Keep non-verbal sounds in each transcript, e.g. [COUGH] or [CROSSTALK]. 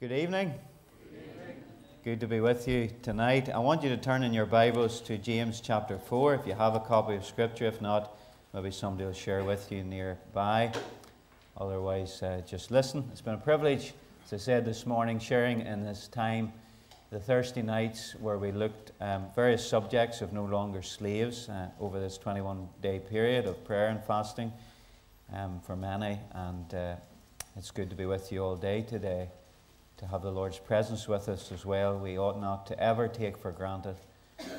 Good evening. Good to be with you tonight. I want you to turn in your Bibles to James chapter 4 if you have a copy of Scripture. If not, maybe somebody will share with you nearby. Otherwise, uh, just listen. It's been a privilege, as I said this morning, sharing in this time the Thursday nights where we looked um, various subjects of no longer slaves uh, over this 21 day period of prayer and fasting um, for many. And uh, it's good to be with you all day today to have the Lord's presence with us as well. We ought not to ever take for granted.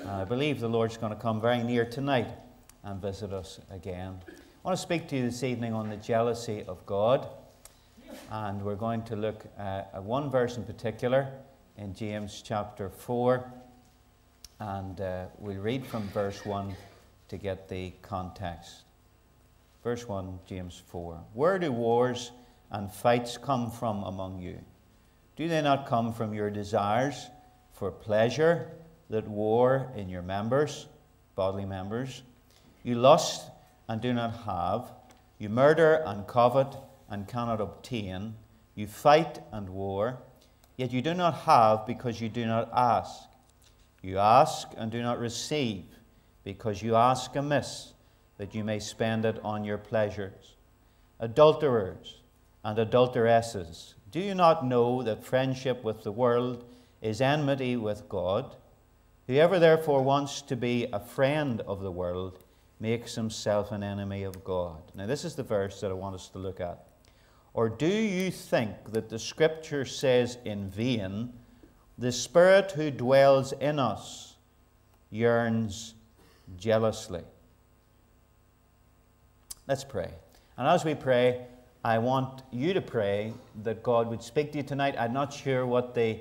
And I believe the Lord's going to come very near tonight and visit us again. I want to speak to you this evening on the jealousy of God. And we're going to look at one verse in particular in James chapter 4. And uh, we'll read from verse 1 to get the context. Verse 1, James 4. Where do wars and fights come from among you? Do they not come from your desires for pleasure that war in your members, bodily members? You lust and do not have. You murder and covet and cannot obtain. You fight and war, yet you do not have because you do not ask. You ask and do not receive because you ask amiss that you may spend it on your pleasures. Adulterers and adulteresses do you not know that friendship with the world is enmity with God? Whoever therefore wants to be a friend of the world makes himself an enemy of God. Now, this is the verse that I want us to look at. Or do you think that the scripture says in vain, the Spirit who dwells in us yearns jealously? Let's pray. And as we pray, I want you to pray that God would speak to you tonight. I'm not sure what the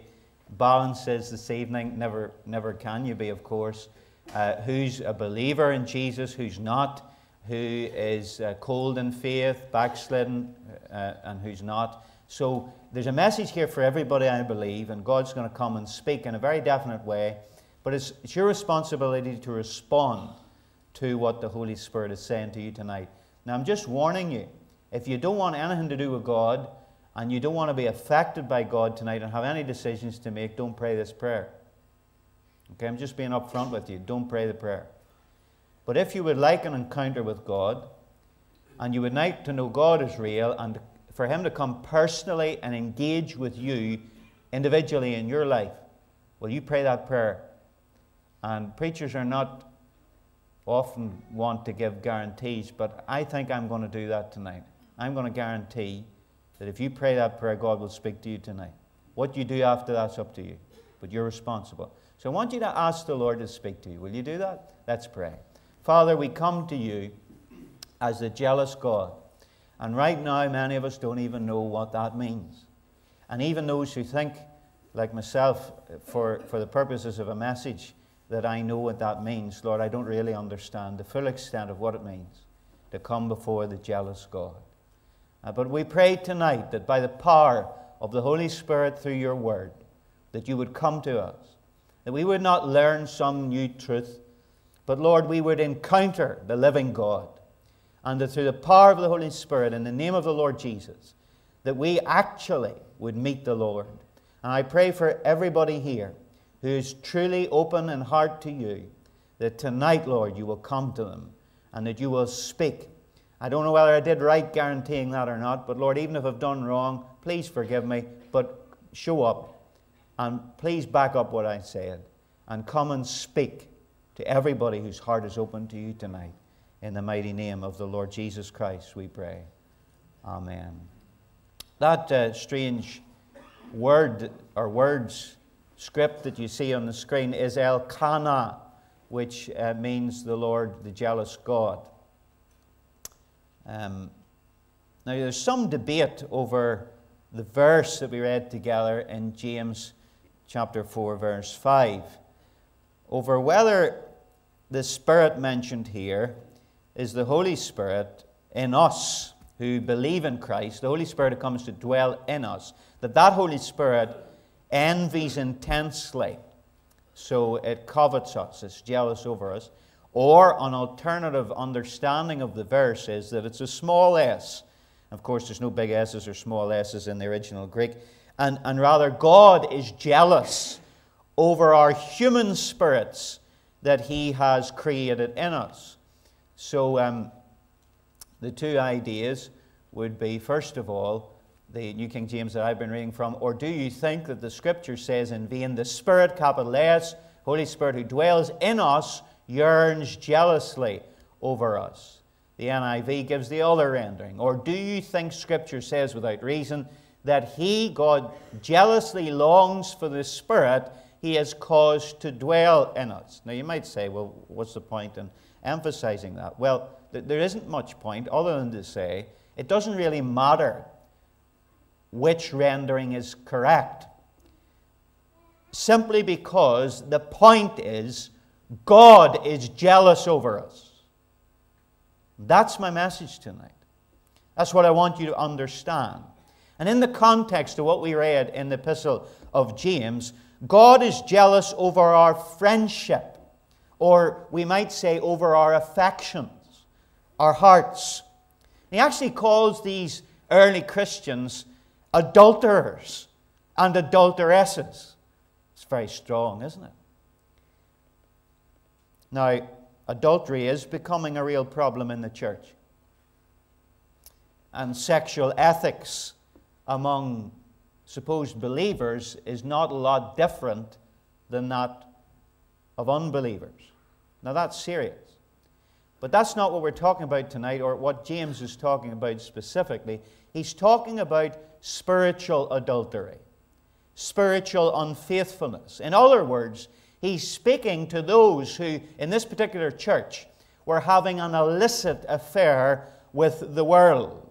balance is this evening. Never, never can you be, of course. Uh, who's a believer in Jesus, who's not, who is uh, cold in faith, backslidden, uh, and who's not. So there's a message here for everybody, I believe, and God's going to come and speak in a very definite way. But it's, it's your responsibility to respond to what the Holy Spirit is saying to you tonight. Now, I'm just warning you if you don't want anything to do with God and you don't want to be affected by God tonight and have any decisions to make, don't pray this prayer. Okay, I'm just being upfront with you. Don't pray the prayer. But if you would like an encounter with God and you would like to know God is real and for Him to come personally and engage with you individually in your life, well, you pray that prayer. And preachers are not often want to give guarantees, but I think I'm going to do that tonight. I'm going to guarantee that if you pray that prayer, God will speak to you tonight. What you do after that's up to you, but you're responsible. So I want you to ask the Lord to speak to you. Will you do that? Let's pray. Father, we come to you as the jealous God. And right now, many of us don't even know what that means. And even those who think, like myself, for, for the purposes of a message, that I know what that means, Lord, I don't really understand the full extent of what it means to come before the jealous God. Uh, but we pray tonight that by the power of the Holy Spirit through your word, that you would come to us, that we would not learn some new truth, but Lord, we would encounter the living God, and that through the power of the Holy Spirit, in the name of the Lord Jesus, that we actually would meet the Lord. And I pray for everybody here who is truly open in heart to you, that tonight, Lord, you will come to them and that you will speak I don't know whether I did right guaranteeing that or not, but Lord, even if I've done wrong, please forgive me, but show up and please back up what I said and come and speak to everybody whose heart is open to you tonight. In the mighty name of the Lord Jesus Christ, we pray. Amen. That uh, strange word or words script that you see on the screen is Elkanah, which uh, means the Lord, the jealous God. Um, now, there's some debate over the verse that we read together in James chapter 4, verse 5, over whether the Spirit mentioned here is the Holy Spirit in us who believe in Christ, the Holy Spirit who comes to dwell in us, that that Holy Spirit envies intensely. So it covets us, it's jealous over us. Or an alternative understanding of the verse is that it's a small s. Of course, there's no big s's or small s's in the original Greek. and, and rather God is jealous over our human spirits that He has created in us. So, um, the two ideas would be first of all, the New King James that I've been reading from, or do you think that the scripture says in vain, the Spirit, capital S, Holy Spirit who dwells in us, yearns jealously over us? The NIV gives the other rendering. Or do you think scripture says without reason that He, God, jealously longs for the Spirit He has caused to dwell in us? Now you might say, well, what's the point in emphasizing that? Well, there isn't much point other than to say it doesn't really matter which rendering is correct. Simply because the point is God is jealous over us. That's my message tonight. That's what I want you to understand. And in the context of what we read in the epistle of James, God is jealous over our friendship, or we might say over our affections, our hearts. He actually calls these early Christians adulterers and adulteresses. It's very strong, isn't it? Now, adultery is becoming a real problem in the church. And sexual ethics among supposed believers is not a lot different than that of unbelievers. Now, that's serious. But that's not what we're talking about tonight, or what James is talking about specifically. He's talking about spiritual adultery, spiritual unfaithfulness. In other words, he's speaking to those who, in this particular church, were having an illicit affair with the world.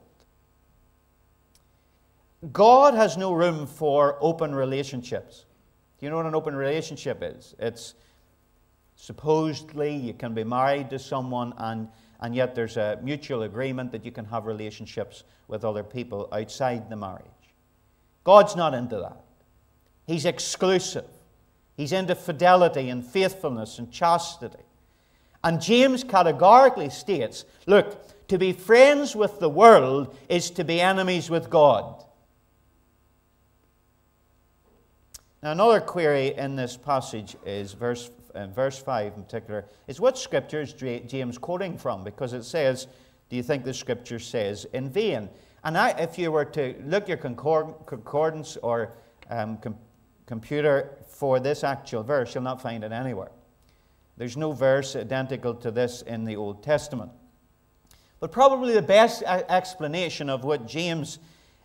God has no room for open relationships. Do you know what an open relationship is? It's supposedly you can be married to someone and and yet there's a mutual agreement that you can have relationships with other people outside the marriage. God's not into that. He's exclusive. He's into fidelity and faithfulness and chastity. And James categorically states look, to be friends with the world is to be enemies with God. Now, another query in this passage is verse uh, verse 5 in particular, is what scripture is James quoting from? Because it says, Do you think the scripture says in vain? And I, if you were to look your concord, concordance or um, com computer for this actual verse, you'll not find it anywhere. There's no verse identical to this in the Old Testament. But probably the best explanation of what James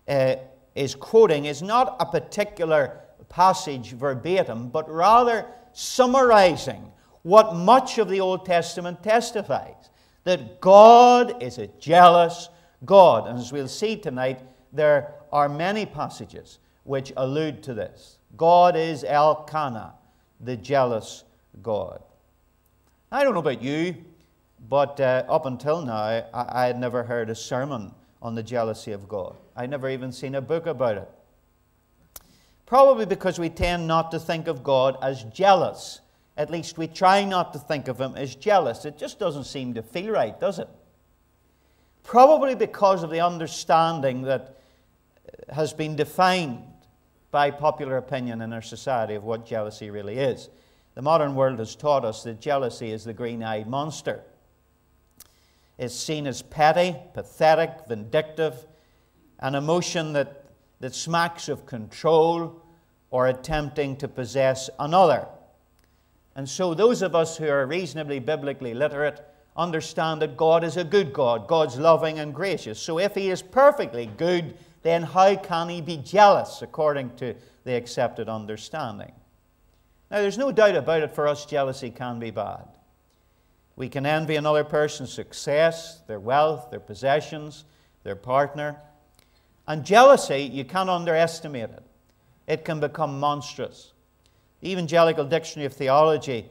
uh, is quoting is not a particular passage verbatim, but rather summarizing what much of the Old Testament testifies that God is a jealous God. And as we'll see tonight, there are many passages which allude to this. God is Elkanah, the jealous God. I don't know about you, but uh, up until now, I, I had never heard a sermon on the jealousy of God. I'd never even seen a book about it. Probably because we tend not to think of God as jealous. At least we try not to think of Him as jealous. It just doesn't seem to feel right, does it? Probably because of the understanding that has been defined by popular opinion in our society of what jealousy really is. The modern world has taught us that jealousy is the green eyed monster. It's seen as petty, pathetic, vindictive, an emotion that, that smacks of control or attempting to possess another. And so, those of us who are reasonably biblically literate understand that God is a good God. God's loving and gracious. So, if He is perfectly good, then how can He be jealous according to the accepted understanding? Now, there's no doubt about it for us, jealousy can be bad. We can envy another person's success, their wealth, their possessions, their partner. And jealousy, you can't underestimate it it can become monstrous. The Evangelical Dictionary of Theology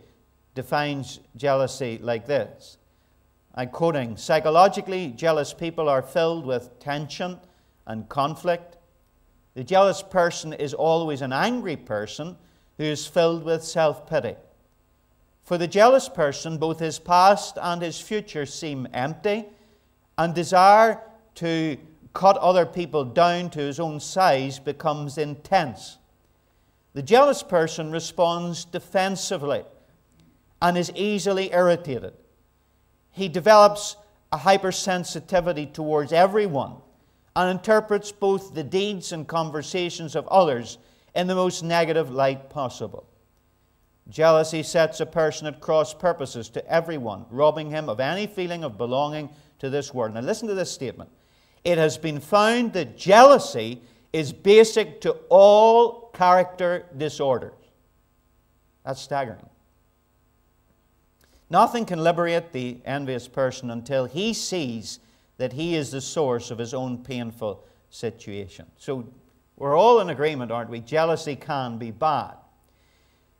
defines jealousy like this. I'm quoting Psychologically, jealous people are filled with tension and conflict. The jealous person is always an angry person who is filled with self pity. For the jealous person, both his past and his future seem empty, and desire to cut other people down to his own size becomes intense. The jealous person responds defensively and is easily irritated. He develops a hypersensitivity towards everyone and interprets both the deeds and conversations of others in the most negative light possible. Jealousy sets a person at cross purposes to everyone, robbing him of any feeling of belonging to this world. Now, listen to this statement. It has been found that jealousy is basic to all character disorders. That's staggering. Nothing can liberate the envious person until he sees that he is the source of his own painful situation. So we're all in agreement, aren't we? Jealousy can be bad.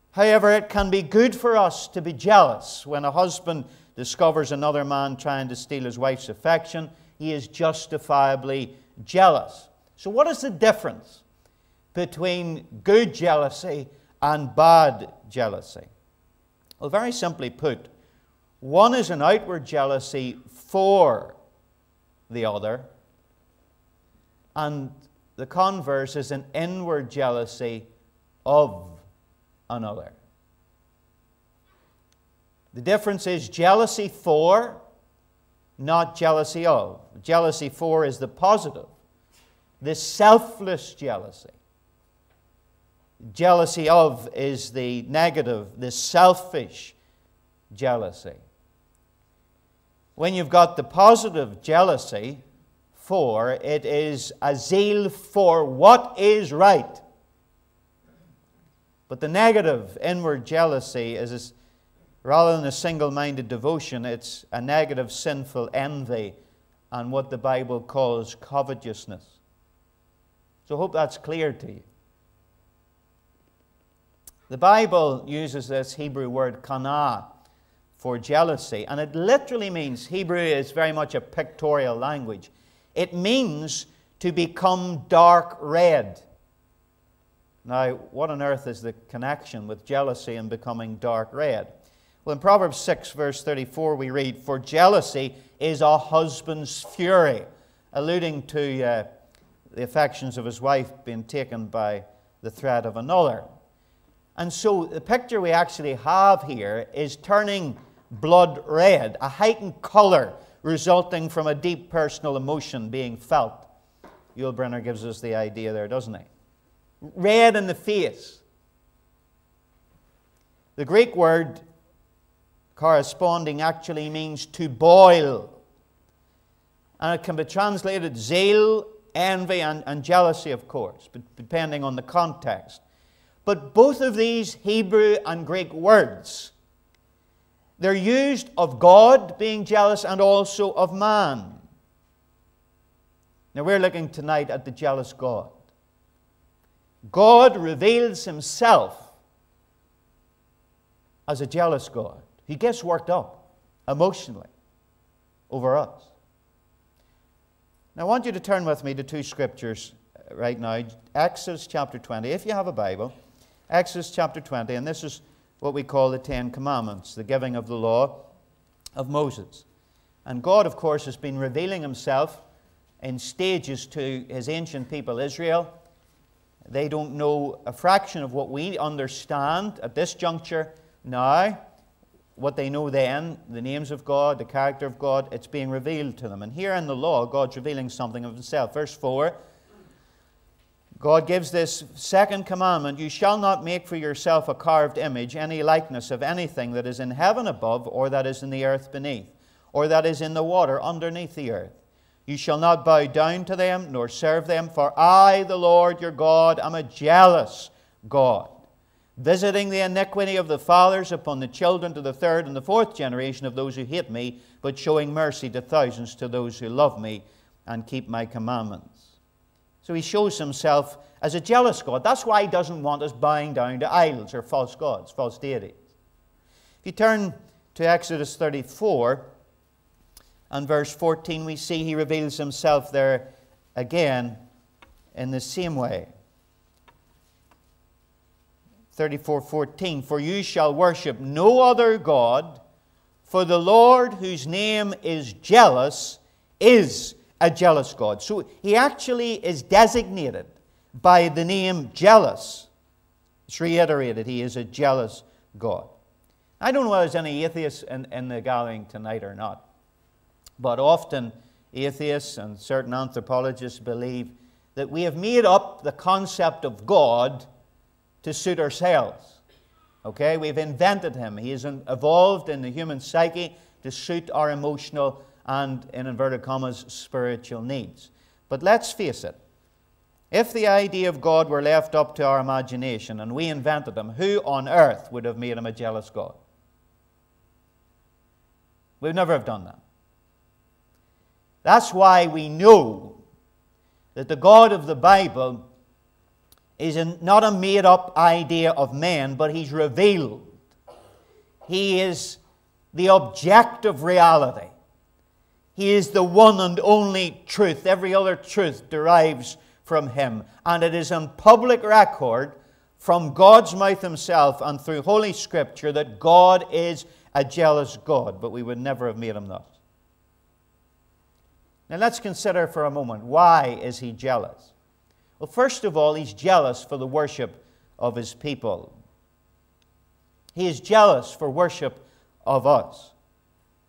However, it can be good for us to be jealous. When a husband discovers another man trying to steal his wife's affection, he is justifiably jealous. So, what is the difference between good jealousy and bad jealousy? Well, very simply put, one is an outward jealousy for the other, and the converse is an inward jealousy of another. The difference is jealousy for, not jealousy of. Jealousy for is the positive, the selfless jealousy. Jealousy of is the negative, the selfish jealousy. When you've got the positive jealousy for, it is a zeal for what is right. But the negative inward jealousy is rather than a single minded devotion, it's a negative sinful envy and what the Bible calls covetousness. So I hope that's clear to you. The Bible uses this Hebrew word kana for jealousy, and it literally means Hebrew is very much a pictorial language. It means to become dark red. Now, what on earth is the connection with jealousy and becoming dark red? Well, in Proverbs 6, verse 34, we read, For jealousy is a husband's fury, alluding to uh, the affections of his wife being taken by the threat of another. And so the picture we actually have here is turning blood red, a heightened color resulting from a deep personal emotion being felt. Yul Brynner gives us the idea there, doesn't he? red in the face. The Greek word corresponding actually means to boil. And it can be translated zeal, envy, and, and jealousy, of course, depending on the context. But both of these Hebrew and Greek words, they're used of God being jealous and also of man. Now, we're looking tonight at the jealous God. God reveals himself as a jealous God. He gets worked up emotionally over us. Now, I want you to turn with me to two scriptures uh, right now Exodus chapter 20. If you have a Bible, Exodus chapter 20, and this is what we call the Ten Commandments, the giving of the law of Moses. And God, of course, has been revealing himself in stages to his ancient people, Israel they don't know a fraction of what we understand at this juncture now. What they know then, the names of God, the character of God, it's being revealed to them. And here in the law, God's revealing something of Himself. Verse 4 God gives this second commandment You shall not make for yourself a carved image, any likeness of anything that is in heaven above, or that is in the earth beneath, or that is in the water underneath the earth. You shall not bow down to them nor serve them, for I, the Lord your God, am a jealous God, visiting the iniquity of the fathers upon the children to the third and the fourth generation of those who hate me, but showing mercy to thousands to those who love me and keep my commandments. So he shows himself as a jealous God. That's why he doesn't want us bowing down to idols or false gods, false deities. If you turn to Exodus 34, and verse 14, we see he reveals himself there again in the same way. 34:14 For you shall worship no other god for the Lord whose name is jealous is a jealous God. So he actually is designated by the name jealous. It's reiterated, he is a jealous God. I don't know whether there's any atheists in, in the gathering tonight or not, but often atheists and certain anthropologists believe that we have made up the concept of God to suit ourselves. Okay? We've invented him. He has evolved in the human psyche to suit our emotional and, in inverted commas, spiritual needs. But let's face it if the idea of God were left up to our imagination and we invented him, who on earth would have made him a jealous God? We'd never have done that. That's why we know that the God of the Bible is not a made up idea of man, but he's revealed. He is the objective reality. He is the one and only truth. Every other truth derives from him. And it is in public record from God's mouth himself and through Holy Scripture that God is a jealous God, but we would never have made him thus. Now let's consider for a moment why is he jealous? Well, first of all, he's jealous for the worship of his people. He is jealous for worship of us.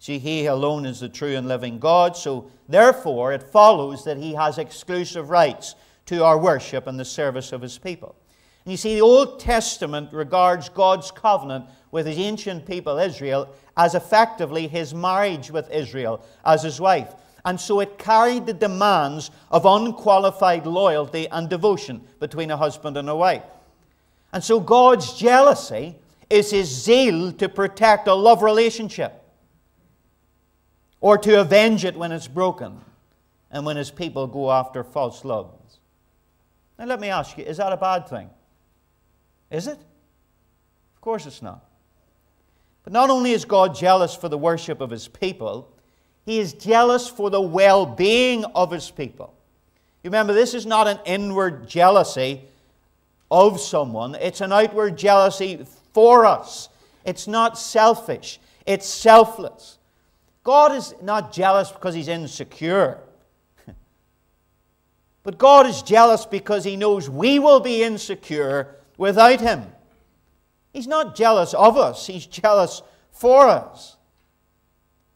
See, he alone is the true and living God, so therefore it follows that he has exclusive rights to our worship and the service of his people. And you see, the Old Testament regards God's covenant with his ancient people, Israel, as effectively his marriage with Israel as his wife. And so it carried the demands of unqualified loyalty and devotion between a husband and a wife. And so God's jealousy is his zeal to protect a love relationship or to avenge it when it's broken and when his people go after false loves. Now, let me ask you is that a bad thing? Is it? Of course it's not. But not only is God jealous for the worship of his people, he is jealous for the well being of his people. You remember, this is not an inward jealousy of someone, it's an outward jealousy for us. It's not selfish, it's selfless. God is not jealous because he's insecure. [LAUGHS] but God is jealous because he knows we will be insecure without him. He's not jealous of us, he's jealous for us.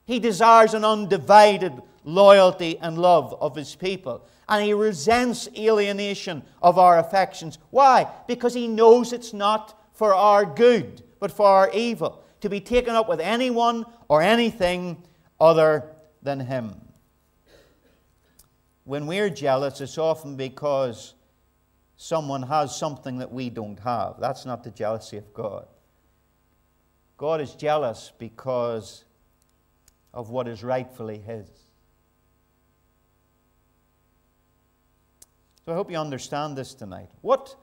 He desires an undivided loyalty and love of his people. And he resents alienation of our affections. Why? Because he knows it's not for our good, but for our evil. To be taken up with anyone or anything other than him. When we're jealous, it's often because someone has something that we don't have. That's not the jealousy of God. God is jealous because of what is rightfully His. So I hope you understand this tonight. What,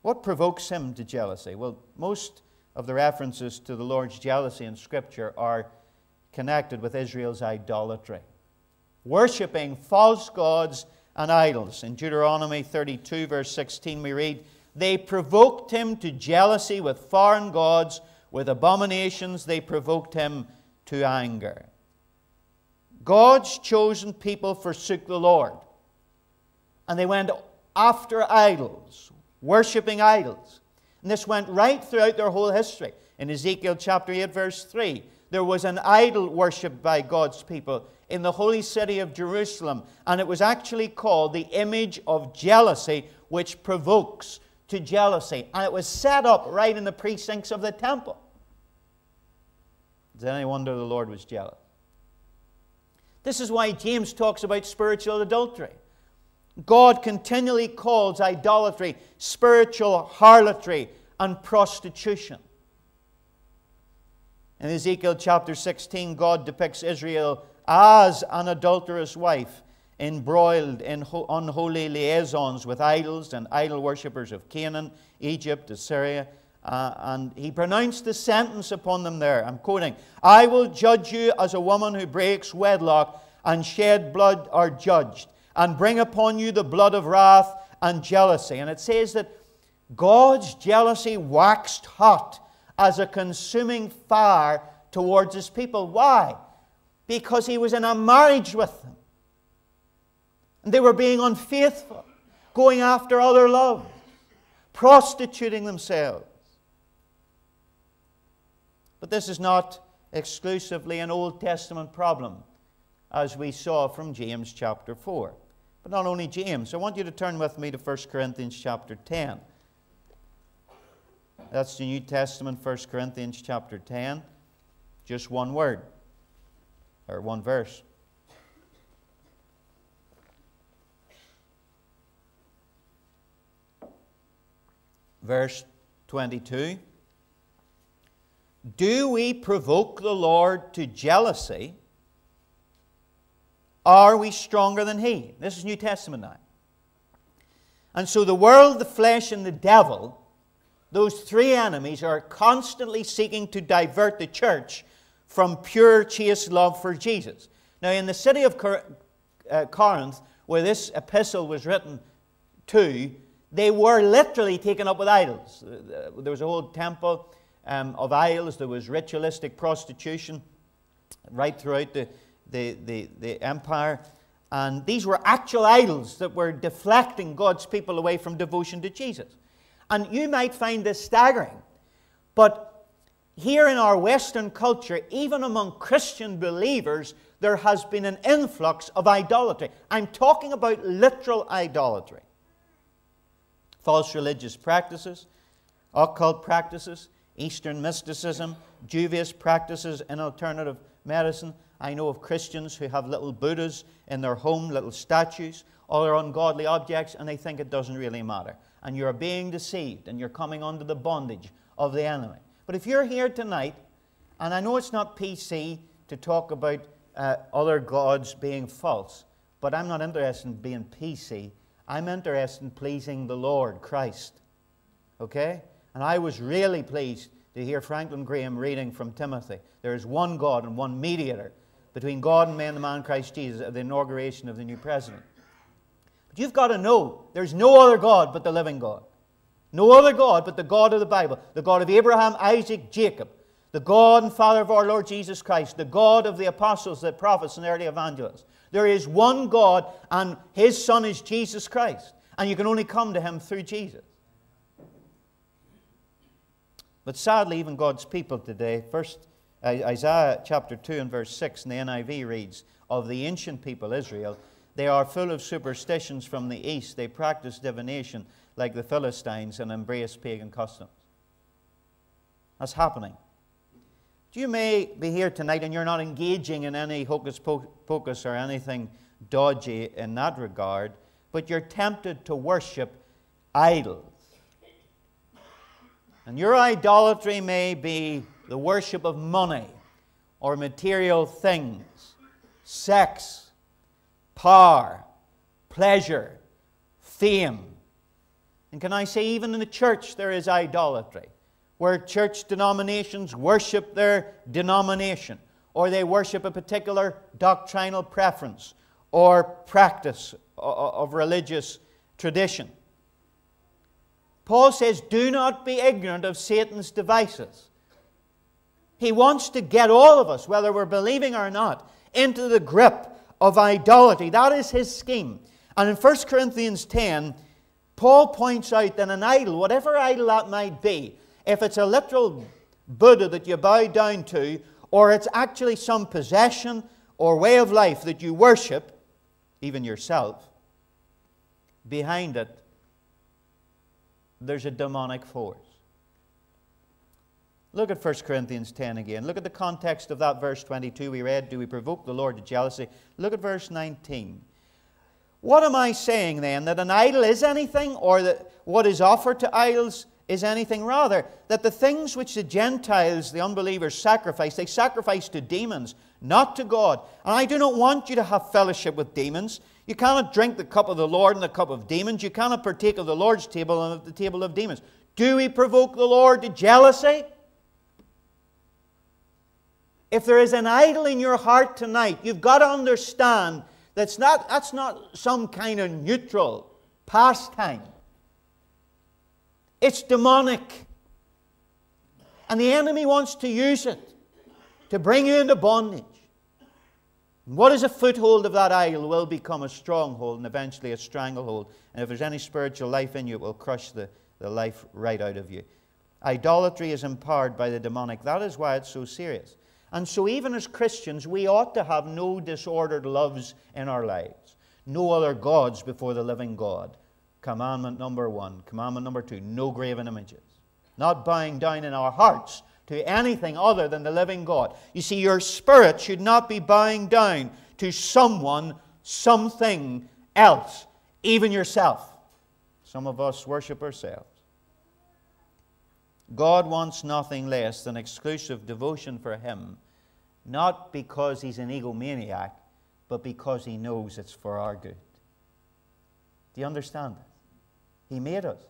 what provokes him to jealousy? Well, most of the references to the Lord's jealousy in Scripture are connected with Israel's idolatry, worshipping false gods and idols. In Deuteronomy 32, verse 16, we read, They provoked him to jealousy with foreign gods with abominations, they provoked him to anger. God's chosen people forsook the Lord, and they went after idols, worshipping idols. And this went right throughout their whole history. In Ezekiel chapter 8, verse 3, there was an idol worshipped by God's people in the holy city of Jerusalem, and it was actually called the image of jealousy, which provokes to jealousy. And it was set up right in the precincts of the temple. Is any wonder the Lord was jealous? This is why James talks about spiritual adultery. God continually calls idolatry spiritual harlotry and prostitution. In Ezekiel chapter 16, God depicts Israel as an adulterous wife embroiled in unholy liaisons with idols and idol worshippers of Canaan, Egypt, Assyria. Uh, and he pronounced the sentence upon them there. I'm quoting I will judge you as a woman who breaks wedlock and shed blood are judged, and bring upon you the blood of wrath and jealousy. And it says that God's jealousy waxed hot as a consuming fire towards his people. Why? because he was in a marriage with them. And they were being unfaithful, going after other love, prostituting themselves. But this is not exclusively an Old Testament problem, as we saw from James chapter 4. But not only James. I want you to turn with me to 1 Corinthians chapter 10. That's the New Testament, 1 Corinthians chapter 10. Just one word, or one verse. Verse 22. Do we provoke the Lord to jealousy? Are we stronger than He? This is New Testament now. And so the world, the flesh, and the devil, those three enemies, are constantly seeking to divert the church from pure, chaste love for Jesus. Now, in the city of uh, Corinth, where this epistle was written to, they were literally taken up with idols. There was a whole temple um, of idols, there was ritualistic prostitution right throughout the, the, the, the empire. And these were actual idols that were deflecting God's people away from devotion to Jesus. And you might find this staggering, but here in our Western culture, even among Christian believers, there has been an influx of idolatry. I'm talking about literal idolatry. False religious practices, occult practices, Eastern mysticism, dubious practices in alternative medicine. I know of Christians who have little Buddhas in their home, little statues, other ungodly objects, and they think it doesn't really matter. And you're being deceived, and you're coming under the bondage of the enemy. But if you're here tonight, and I know it's not PC to talk about uh, other gods being false, but I'm not interested in being PC. I'm interested in pleasing the Lord Christ. Okay? And I was really pleased to hear Franklin Graham reading from Timothy. There is one God and one mediator between God and man, the man Christ Jesus, at the inauguration of the new president. But you've got to know there's no other God but the living God. No other God but the God of the Bible, the God of Abraham, Isaac, Jacob, the God and Father of our Lord Jesus Christ, the God of the apostles, the prophets, and the early evangelists. There is one God, and his Son is Jesus Christ. And you can only come to him through Jesus. But sadly, even God's people today, first Isaiah chapter 2 and verse 6 in the NIV reads, Of the ancient people Israel, they are full of superstitions from the east. They practice divination like the Philistines and embrace pagan customs. That's happening. You may be here tonight and you're not engaging in any hocus pocus or anything dodgy in that regard, but you're tempted to worship idols. And your idolatry may be the worship of money or material things, sex, power, pleasure, fame. And can I say, even in the church, there is idolatry, where church denominations worship their denomination, or they worship a particular doctrinal preference or practice of religious tradition. Paul says, Do not be ignorant of Satan's devices. He wants to get all of us, whether we're believing or not, into the grip of idolatry. That is his scheme. And in 1 Corinthians 10, Paul points out that an idol, whatever idol that might be, if it's a literal Buddha that you bow down to, or it's actually some possession or way of life that you worship, even yourself, behind it, there's a demonic force. Look at 1 Corinthians 10 again. Look at the context of that verse 22 we read. Do we provoke the Lord to jealousy? Look at verse 19. What am I saying then? That an idol is anything, or that what is offered to idols is anything? Rather, that the things which the Gentiles, the unbelievers, sacrifice, they sacrifice to demons, not to God. And I do not want you to have fellowship with demons. You cannot drink the cup of the Lord and the cup of demons. You cannot partake of the Lord's table and of the table of demons. Do we provoke the Lord to jealousy? If there is an idol in your heart tonight, you've got to understand that's not, that's not some kind of neutral pastime. It's demonic. And the enemy wants to use it to bring you into bondage. What is a foothold of that idol will become a stronghold and eventually a stranglehold. And if there's any spiritual life in you, it will crush the, the life right out of you. Idolatry is empowered by the demonic. That is why it's so serious. And so, even as Christians, we ought to have no disordered loves in our lives, no other gods before the living God. Commandment number one. Commandment number two no graven images. Not bowing down in our hearts to anything other than the living God. You see, your spirit should not be bowing down to someone, something else, even yourself. Some of us worship ourselves. God wants nothing less than exclusive devotion for Him, not because He's an egomaniac, but because He knows it's for our good. Do you understand that? He made us.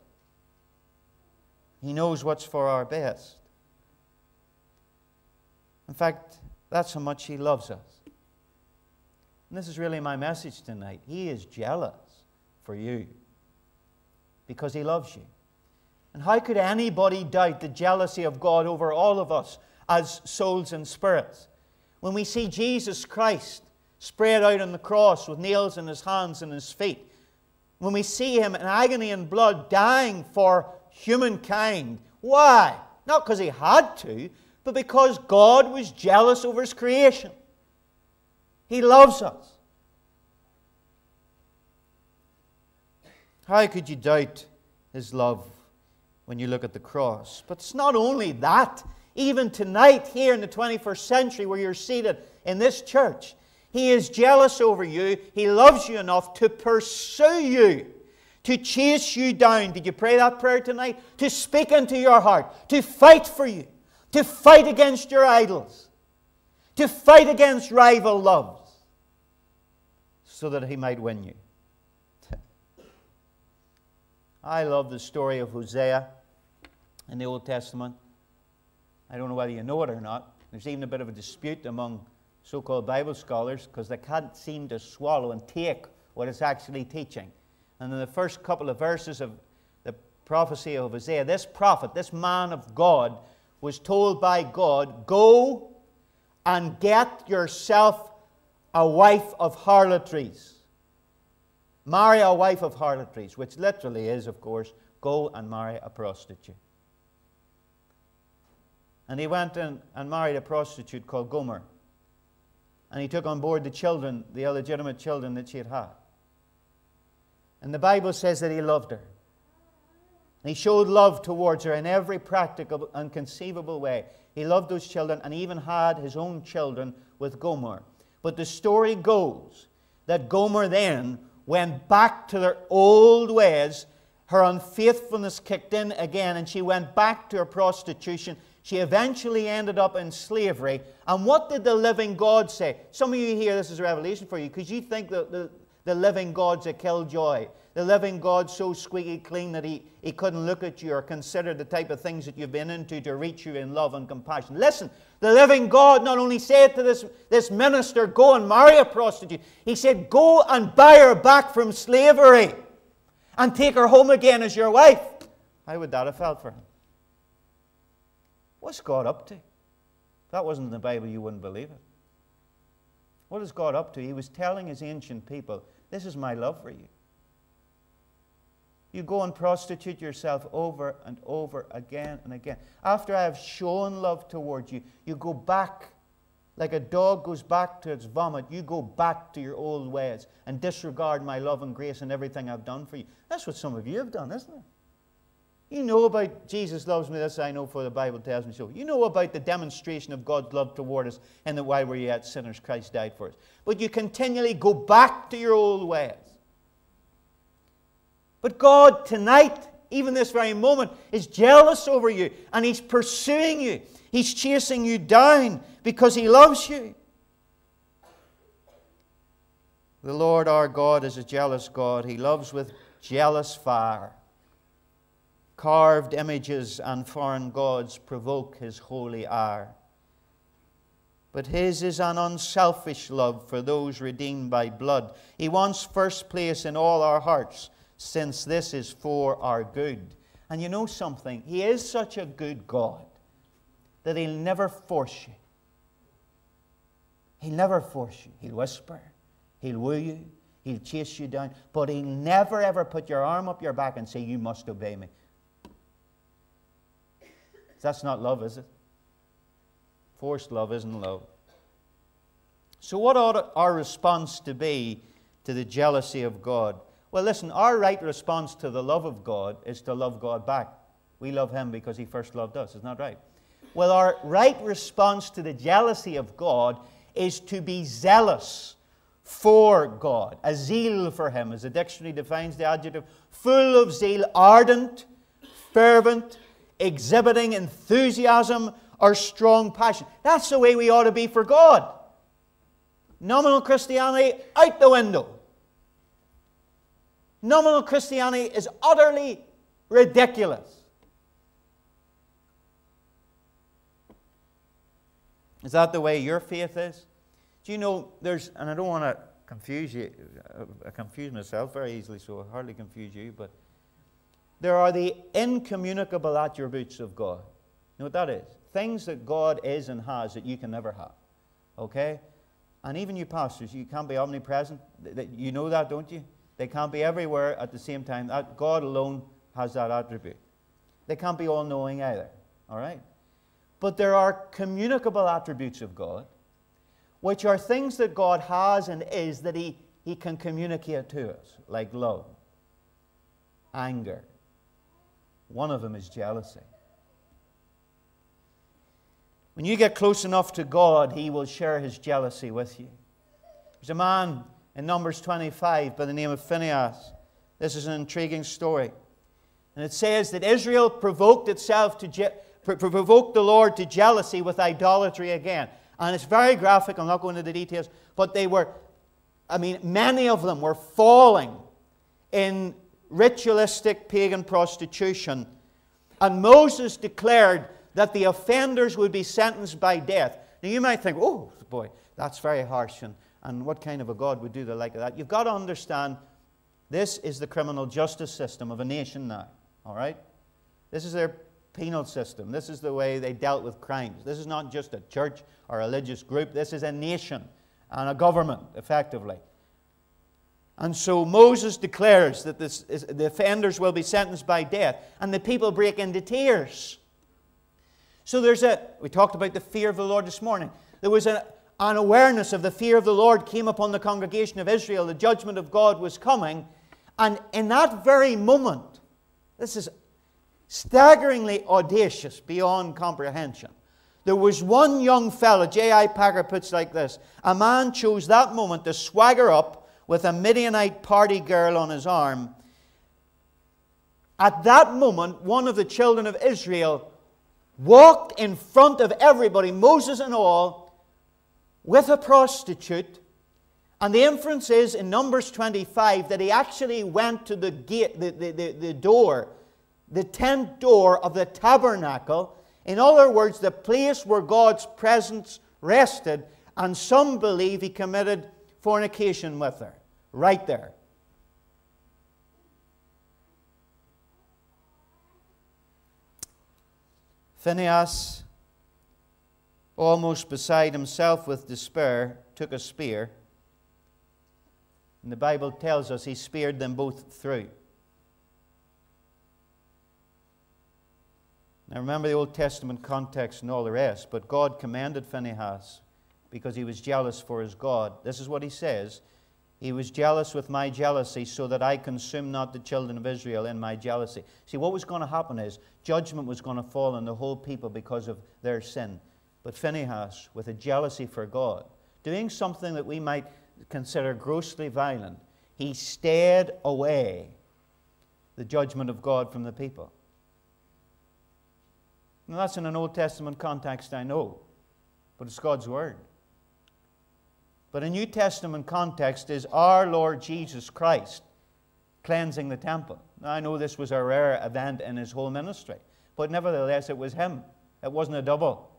He knows what's for our best. In fact, that's how much He loves us. And this is really my message tonight. He is jealous for you because He loves you. And how could anybody doubt the jealousy of God over all of us as souls and spirits? When we see Jesus Christ spread out on the cross with nails in his hands and his feet, when we see him in agony and blood dying for humankind, why? Not because he had to, but because God was jealous over his creation. He loves us. How could you doubt his love when you look at the cross? But it's not only that. Even tonight, here in the 21st century, where you're seated in this church, he is jealous over you. He loves you enough to pursue you, to chase you down. Did you pray that prayer tonight? To speak into your heart, to fight for you to fight against your idols, to fight against rival loves, so that he might win you. [LAUGHS] I love the story of Hosea in the Old Testament. I don't know whether you know it or not. There's even a bit of a dispute among so called Bible scholars because they can't seem to swallow and take what it's actually teaching. And in the first couple of verses of the prophecy of Isaiah, this prophet, this man of God, was told by God, Go and get yourself a wife of harlotries. Marry a wife of harlotries, which literally is, of course, go and marry a prostitute. And he went and, and married a prostitute called Gomer. And he took on board the children, the illegitimate children that she had had. And the Bible says that he loved her. He showed love towards her in every practical and conceivable way. He loved those children and even had his own children with Gomer. But the story goes that Gomer then went back to their old ways. Her unfaithfulness kicked in again, and she went back to her prostitution. She eventually ended up in slavery. And what did the living God say? Some of you here, this is a revelation for you, because you think that the, the living God's a killjoy. The living God so squeaky clean that he, he couldn't look at you or consider the type of things that you've been into to reach you in love and compassion. Listen, the living God not only said to this, this minister, Go and marry a prostitute, he said, Go and buy her back from slavery and take her home again as your wife. How would that have felt for him? What's God up to? If that wasn't in the Bible, you wouldn't believe it. What is God up to? He was telling his ancient people, This is my love for you. You go and prostitute yourself over and over again and again. After I have shown love towards you, you go back like a dog goes back to its vomit. You go back to your old ways and disregard my love and grace and everything I've done for you. That's what some of you have done, isn't it? You know about Jesus loves me, this I know for the Bible tells me so. You know about the demonstration of God's love toward us and that while we're yet sinners, Christ died for us. But you continually go back to your old ways. But God, tonight, even this very moment, is jealous over you and He's pursuing you. He's chasing you down because He loves you. The Lord our God is a jealous God. He loves with jealous fire. Carved images and foreign gods provoke His holy ire. But His is an unselfish love for those redeemed by blood. He wants first place in all our hearts since this is for our good. And you know something? He is such a good God that He'll never force you. He'll never force you. He'll whisper. He'll woo you. He'll chase you down. But he'll never ever put your arm up your back and say, You must obey me. That's not love, is it? Forced love isn't love. So, what ought our response to be to the jealousy of God? Well, listen, our right response to the love of God is to love God back. We love Him because He first loved us. Isn't that right? Well, our right response to the jealousy of God is to be zealous for God, a zeal for Him, as the dictionary defines the adjective, full of zeal, ardent, fervent, exhibiting enthusiasm or strong passion. That's the way we ought to be for God. Nominal Christianity out the window. Nominal Christianity is utterly ridiculous. Is that the way your faith is? Do you know there's, and I don't want to confuse you, uh, I confuse myself very easily, so I hardly confuse you, but there are the incommunicable attributes of God. You know what that is? Things that God is and has that you can never have. Okay? And even you pastors, you can't be omnipresent. You know that, don't you? They can't be everywhere at the same time. God alone has that attribute. They can't be all knowing either. All right? But there are communicable attributes of God, which are things that God has and is that He, he can communicate to us, like love, anger. One of them is jealousy. When you get close enough to God, He will share His jealousy with you. There's a man in Numbers 25 by the name of Phinehas. This is an intriguing story. And it says that Israel provoked itself to je- provoked the Lord to jealousy with idolatry again. And it's very graphic, I'm not going into the details, but they were, I mean, many of them were falling in ritualistic pagan prostitution. And Moses declared that the offenders would be sentenced by death. Now you might think, oh boy, that's very harsh, and, and what kind of a God would do the like of that? You've got to understand this is the criminal justice system of a nation now, all right? This is their penal system. This is the way they dealt with crimes. This is not just a church or a religious group, this is a nation and a government, effectively. And so Moses declares that this is, the offenders will be sentenced by death, and the people break into tears. So there's a, we talked about the fear of the Lord this morning. There was a, an awareness of the fear of the Lord came upon the congregation of Israel. The judgment of God was coming. And in that very moment, this is staggeringly audacious beyond comprehension. There was one young fellow, J.I. Packer puts like this A man chose that moment to swagger up with a Midianite party girl on his arm. At that moment, one of the children of Israel walked in front of everybody, Moses and all, with a prostitute. And the inference is in Numbers 25 that he actually went to the gate, the, the, the, the door the tent door of the tabernacle. In other words, the place where God's presence rested, and some believe he committed fornication with her, right there. Phinehas, almost beside himself with despair, took a spear. And the Bible tells us he speared them both through. Now remember the Old Testament context and all the rest, but God commanded Phinehas because he was jealous for his God. This is what he says He was jealous with my jealousy, so that I consume not the children of Israel in my jealousy. See, what was going to happen is judgment was going to fall on the whole people because of their sin. But Phinehas, with a jealousy for God, doing something that we might consider grossly violent, he stayed away the judgment of God from the people. Now, that's in an Old Testament context, I know, but it's God's Word. But a New Testament context is our Lord Jesus Christ cleansing the temple. Now, I know this was a rare event in his whole ministry, but nevertheless, it was him. It wasn't a double.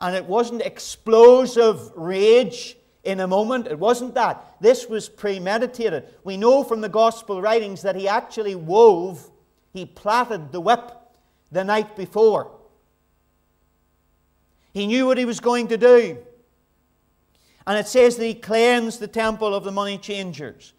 And it wasn't explosive rage in a moment. It wasn't that. This was premeditated. We know from the gospel writings that he actually wove, he plaited the whip the night before. He knew what he was going to do. And it says that he cleansed the temple of the money changers.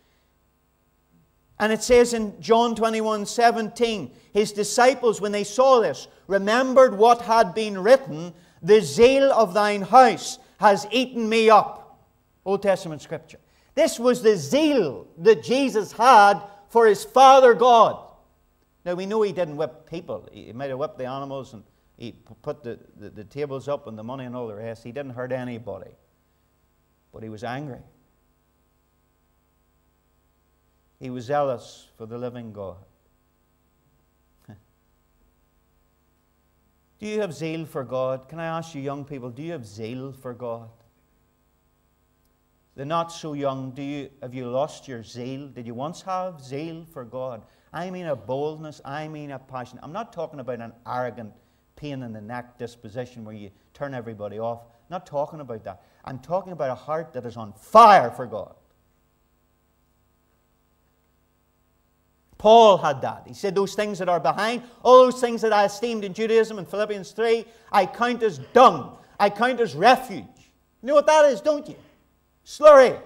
And it says in John 21 17, his disciples, when they saw this, remembered what had been written The zeal of thine house has eaten me up. Old Testament scripture. This was the zeal that Jesus had for his Father God. Now, we know he didn't whip people. He might have whipped the animals and he put the, the, the tables up and the money and all the rest. He didn't hurt anybody. But he was angry. He was zealous for the living God. [LAUGHS] do you have zeal for God? Can I ask you, young people, do you have zeal for God? The not so young, do you, have you lost your zeal? Did you once have zeal for God? I mean a boldness, I mean a passion. I'm not talking about an arrogant, pain in the neck disposition where you turn everybody off. I'm not talking about that. I'm talking about a heart that is on fire for God. Paul had that. He said, Those things that are behind, all those things that I esteemed in Judaism in Philippians 3, I count as dung. I count as refuge. You know what that is, don't you? Slurry.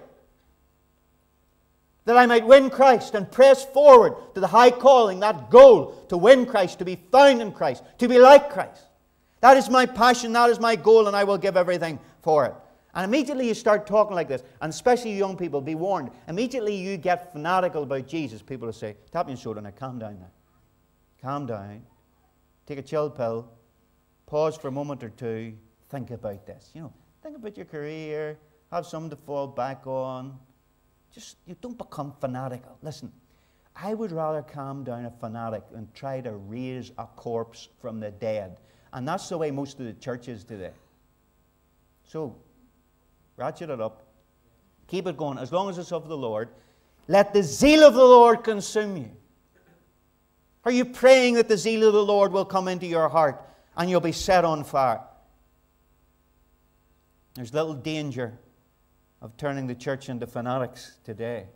That I might win Christ and press forward to the high calling, that goal to win Christ, to be found in Christ, to be like Christ. That is my passion, that is my goal, and I will give everything for it. And immediately you start talking like this, and especially young people, be warned. Immediately you get fanatical about Jesus. People will say, Tap the shoulder now, calm down now. Calm down. Take a chill pill. Pause for a moment or two. Think about this. You know, think about your career. Have something to fall back on. Just you don't become fanatical. Listen, I would rather calm down a fanatic and try to raise a corpse from the dead. And that's the way most of the churches today. So Ratchet it up. Keep it going as long as it's of the Lord. Let the zeal of the Lord consume you. Are you praying that the zeal of the Lord will come into your heart and you'll be set on fire? There's little danger of turning the church into fanatics today.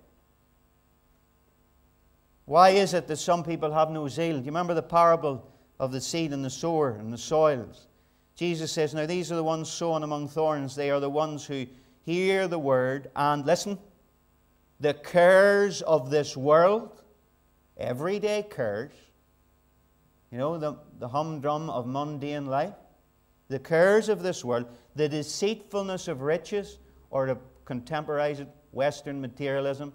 Why is it that some people have no zeal? Do you remember the parable of the seed and the sower and the soils? Jesus says, Now these are the ones sown among thorns. They are the ones who hear the word and listen. The cares of this world, everyday cares, you know, the, the humdrum of mundane life, the cares of this world, the deceitfulness of riches, or to contemporize it, Western materialism.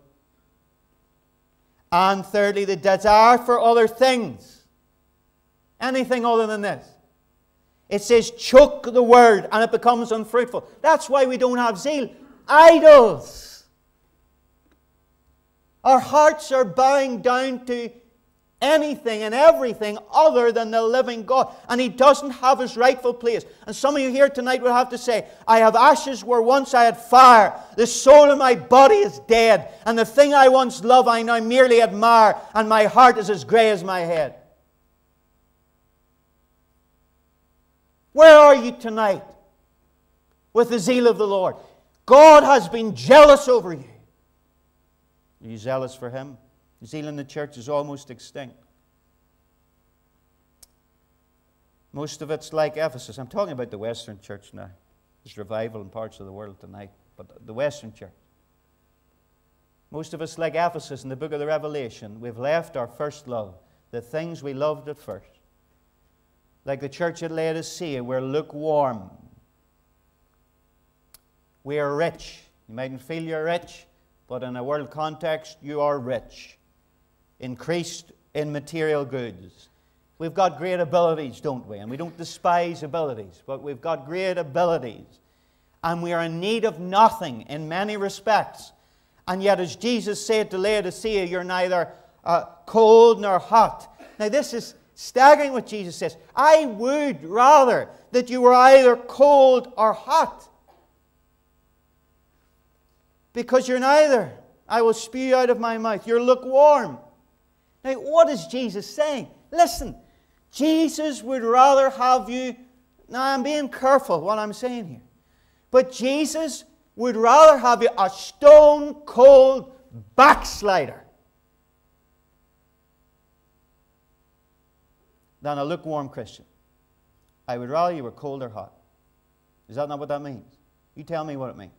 And thirdly, the desire for other things. Anything other than this. It says, choke the word and it becomes unfruitful. That's why we don't have zeal. Idols. Our hearts are bowing down to anything and everything other than the living God. And He doesn't have His rightful place. And some of you here tonight will have to say, I have ashes where once I had fire. The soul of my body is dead. And the thing I once loved I now merely admire. And my heart is as grey as my head. Where are you tonight with the zeal of the Lord? God has been jealous over you. Are you zealous for Him? Zeal in the church is almost extinct. Most of it's like Ephesus. I'm talking about the Western church now. There's revival in parts of the world tonight, but the Western church. Most of us, like Ephesus in the book of the Revelation, we've left our first love, the things we loved at first like the church at Laodicea, we're lukewarm. We are rich. You mightn't feel you're rich, but in a world context, you are rich. Increased in material goods. We've got great abilities, don't we? And we don't despise abilities, but we've got great abilities. And we are in need of nothing in many respects. And yet, as Jesus said to Laodicea, you're neither uh, cold nor hot. Now, this is staggering what Jesus says. I would rather that you were either cold or hot. Because you're neither. I will spew you out of my mouth. You're lukewarm. Now, what is Jesus saying? Listen, Jesus would rather have you. Now, I'm being careful what I'm saying here. But Jesus would rather have you a stone cold backslider than a lukewarm Christian. I would rather you were cold or hot. Is that not what that means? You tell me what it means.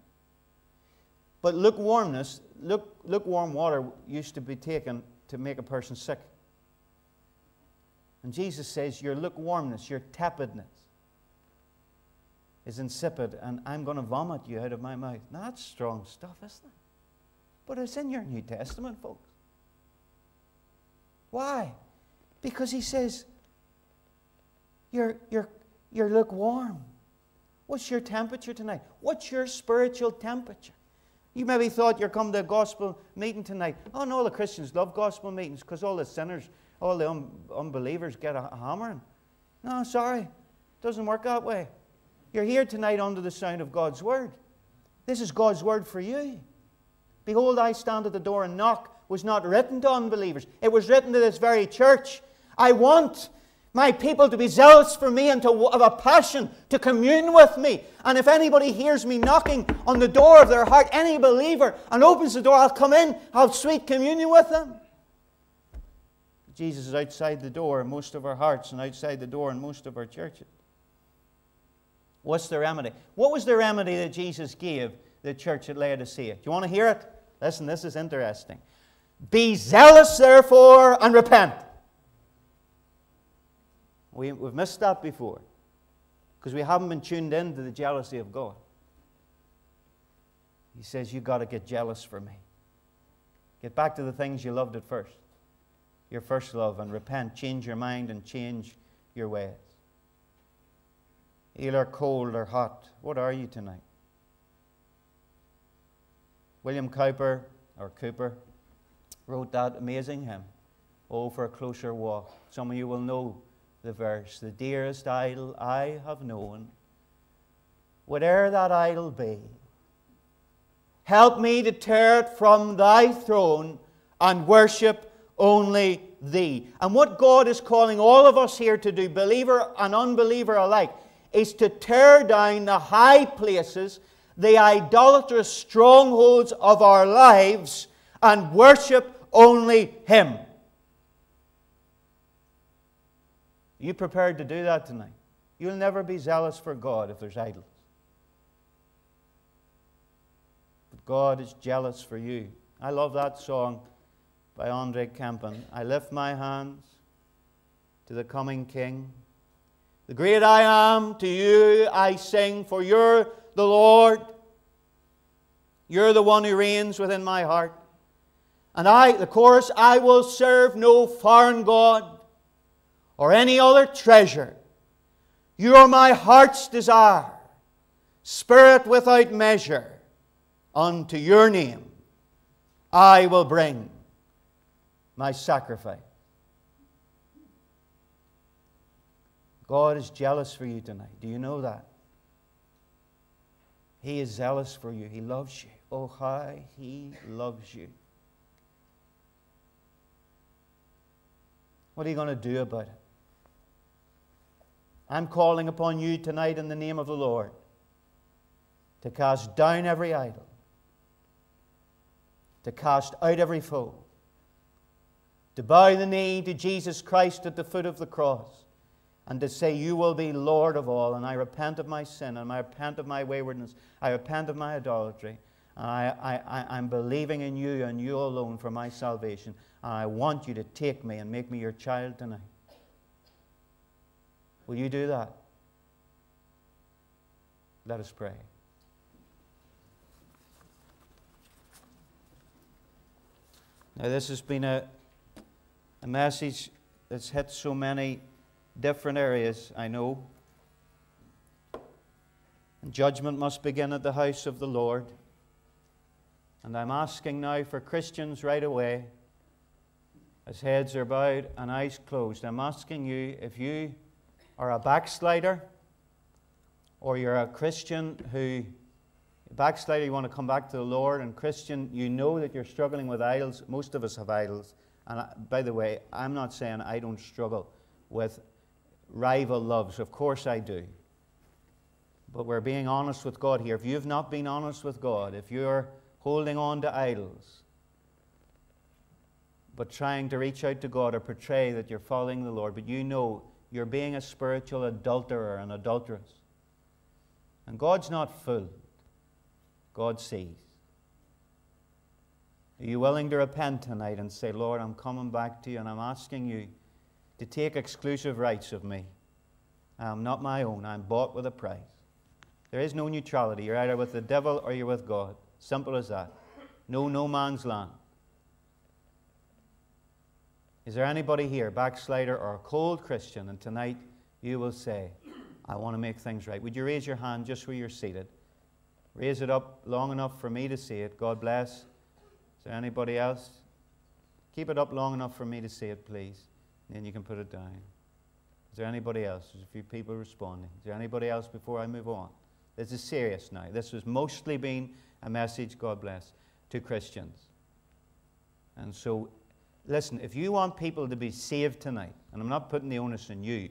But lukewarmness, lukewarm water used to be taken to make a person sick. And Jesus says, Your lukewarmness, your tepidness is insipid, and I'm going to vomit you out of my mouth. Now, that's strong stuff, isn't it? But it's in your New Testament, folks. Why? Because he says, You're, you're, you're lukewarm. What's your temperature tonight? What's your spiritual temperature? You maybe thought you're coming to a gospel meeting tonight. Oh, no, the Christians love gospel meetings because all the sinners, all the un- unbelievers get a hammering. No, sorry. Doesn't work that way. You're here tonight under the sound of God's word. This is God's word for you. Behold, I stand at the door and knock was not written to unbelievers. It was written to this very church. I want my people to be zealous for me and to have a passion to commune with me. And if anybody hears me knocking on the door of their heart, any believer, and opens the door, I'll come in, I'll have sweet communion with them. Jesus is outside the door in most of our hearts and outside the door in most of our churches. What's the remedy? What was the remedy that Jesus gave the church at Laodicea? Do you want to hear it? Listen, this is interesting. Be zealous, therefore, and repent. We, we've missed that before because we haven't been tuned in to the jealousy of God. He says, You've got to get jealous for me. Get back to the things you loved at first, your first love, and repent. Change your mind and change your ways. Either cold or hot. What are you tonight? William Cowper, or Cooper, wrote that amazing hymn, Oh, for a closer walk. Some of you will know the verse, the dearest idol I have known, whate'er that idol be, help me to tear it from thy throne and worship only thee. And what God is calling all of us here to do, believer and unbeliever alike, is to tear down the high places, the idolatrous strongholds of our lives, and worship only Him. You prepared to do that tonight? You'll never be zealous for God if there's idols. But God is jealous for you. I love that song by Andre Kempen. I lift my hands to the coming King. The great I am, to you I sing, for you're the Lord. You're the one who reigns within my heart. And I, the chorus, I will serve no foreign God or any other treasure. You are my heart's desire, spirit without measure. Unto your name I will bring my sacrifice. God is jealous for you tonight. Do you know that? He is zealous for you. He loves you. Oh, how He loves you. What are you going to do about it? I'm calling upon you tonight in the name of the Lord to cast down every idol, to cast out every foe, to bow the knee to Jesus Christ at the foot of the cross, and to say, You will be Lord of all. And I repent of my sin, and I repent of my waywardness, I repent of my idolatry. I, I, I'm believing in you and you alone for my salvation. And I want you to take me and make me your child tonight. Will you do that? Let us pray. Now, this has been a, a message that's hit so many different areas, I know. And judgment must begin at the house of the Lord. And I'm asking now for Christians right away, as heads are bowed and eyes closed. I'm asking you if you are a backslider, or you're a Christian who, backslider, you want to come back to the Lord, and Christian, you know that you're struggling with idols. Most of us have idols. And I, by the way, I'm not saying I don't struggle with rival loves. Of course I do. But we're being honest with God here. If you've not been honest with God, if you're holding on to idols, but trying to reach out to God or portray that you're following the Lord, but you know you're being a spiritual adulterer and adulteress. And God's not fooled, God sees. Are you willing to repent tonight and say, Lord, I'm coming back to you and I'm asking you to take exclusive rights of me? I am not my own. I'm bought with a price. There is no neutrality. You're either with the devil or you're with God. Simple as that. No no man's land. Is there anybody here, backslider or a cold Christian, and tonight you will say, I want to make things right? Would you raise your hand just where you're seated? Raise it up long enough for me to see it. God bless. Is there anybody else? Keep it up long enough for me to see it, please. Then you can put it down. Is there anybody else? There's a few people responding. Is there anybody else before I move on? This is serious now. This has mostly been a message, God bless, to Christians. And so, listen, if you want people to be saved tonight, and I'm not putting the onus on you,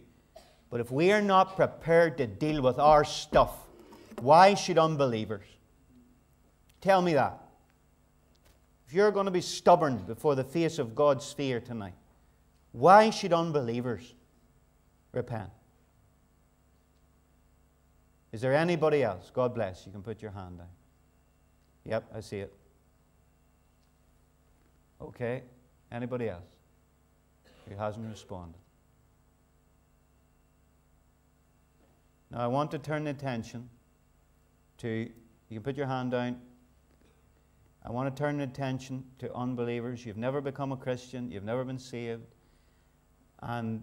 but if we are not prepared to deal with our stuff, why should unbelievers? Tell me that. If you're going to be stubborn before the face of God's fear tonight, why should unbelievers repent? Is there anybody else? God bless. You can put your hand down. Yep, I see it. Okay. Anybody else who hasn't responded? Now, I want to turn attention to, you can put your hand down. I want to turn attention to unbelievers. You've never become a Christian, you've never been saved. And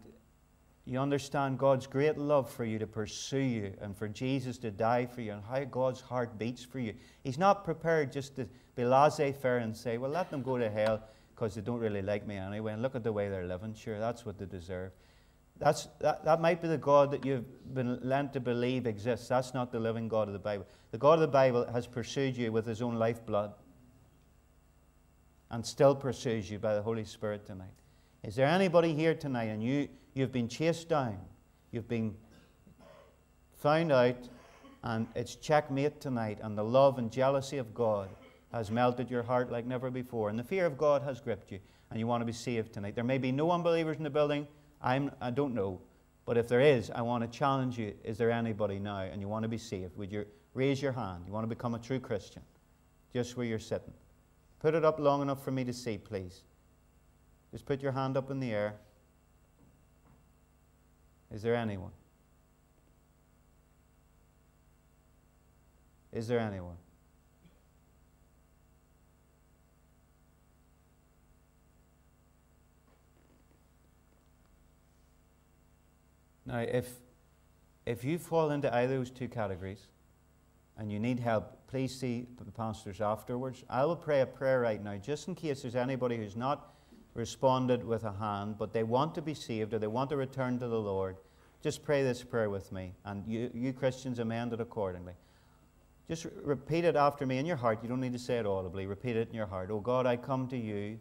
you understand God's great love for you to pursue you and for Jesus to die for you and how God's heart beats for you. He's not prepared just to be laissez faire and say, well, let them go to hell because they don't really like me anyway. And look at the way they're living. Sure, that's what they deserve. That's, that, that might be the God that you've been lent to believe exists. That's not the living God of the Bible. The God of the Bible has pursued you with his own lifeblood and still pursues you by the Holy Spirit tonight. Is there anybody here tonight and you, you've been chased down? You've been found out and it's checkmate tonight and the love and jealousy of God has melted your heart like never before and the fear of God has gripped you and you want to be saved tonight. There may be no unbelievers in the building. I'm, I don't know. But if there is, I want to challenge you. Is there anybody now and you want to be saved? Would you raise your hand? You want to become a true Christian? Just where you're sitting. Put it up long enough for me to see, please. Just put your hand up in the air. Is there anyone? Is there anyone? Now, if, if you fall into either of those two categories and you need help, please see the pastors afterwards. I will pray a prayer right now, just in case there's anybody who's not responded with a hand, but they want to be saved or they want to return to the Lord. Just pray this prayer with me, and you, you Christians amend it accordingly. Just repeat it after me in your heart. You don't need to say it audibly. Repeat it in your heart. Oh God, I come to you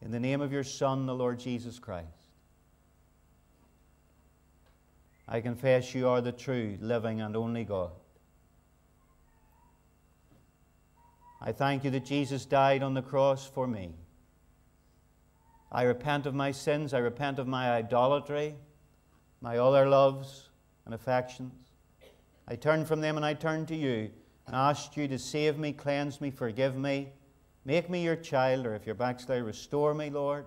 in the name of your Son, the Lord Jesus Christ. I confess you are the true, living, and only God. I thank you that Jesus died on the cross for me. I repent of my sins. I repent of my idolatry, my other loves and affections. I turn from them and I turn to you and ask you to save me, cleanse me, forgive me. Make me your child, or if you're backslide, restore me, Lord.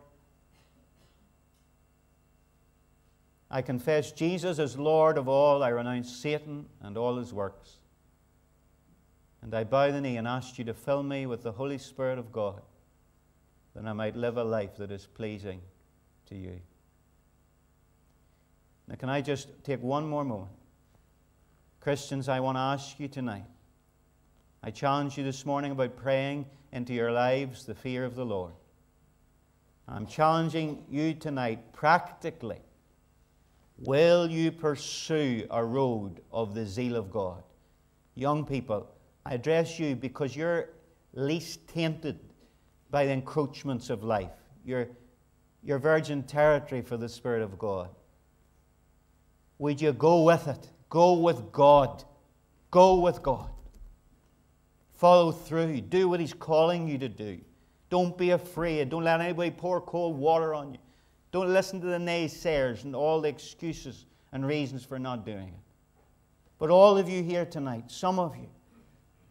I confess Jesus as Lord of all. I renounce Satan and all his works. And I bow the knee and ask you to fill me with the Holy Spirit of God, that I might live a life that is pleasing to you. Now, can I just take one more moment? Christians, I want to ask you tonight. I challenge you this morning about praying into your lives the fear of the Lord. I'm challenging you tonight practically Will you pursue a road of the zeal of God? Young people, I address you because you're least tainted by the encroachments of life. You're, you're virgin territory for the Spirit of God. Would you go with it? Go with God. Go with God. Follow through. Do what He's calling you to do. Don't be afraid. Don't let anybody pour cold water on you. Don't listen to the naysayers and all the excuses and reasons for not doing it. But all of you here tonight, some of you,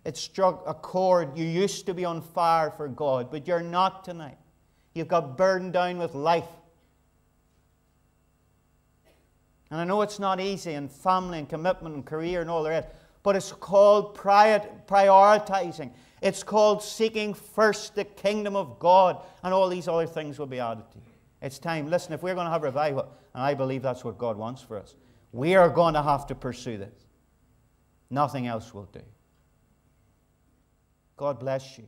It struck a chord. You used to be on fire for God, but you're not tonight. You've got burdened down with life. And I know it's not easy, and family and commitment and career and all the rest, but it's called prioritizing. It's called seeking first the kingdom of God, and all these other things will be added to you. It's time. Listen, if we're going to have revival, and I believe that's what God wants for us, we are going to have to pursue this. Nothing else will do. God bless you.